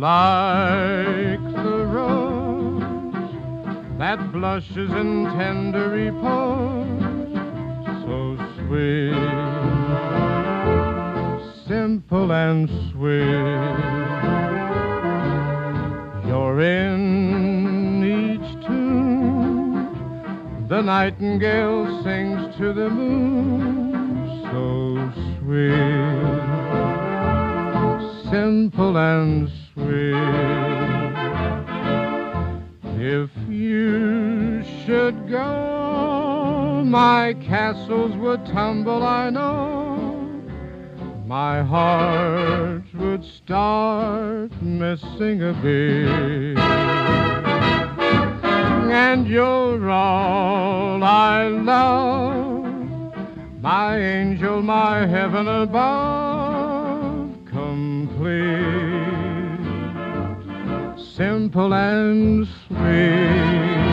like the rose that blushes in tender repose, so sweet, simple and sweet. You're in each tune, the nightingale sings to the moon, so sweet, simple and sweet. If you should go, my castles would tumble, I know. My heart would start missing a beat. And you're all I love, my angel, my heaven above, simple and sweet.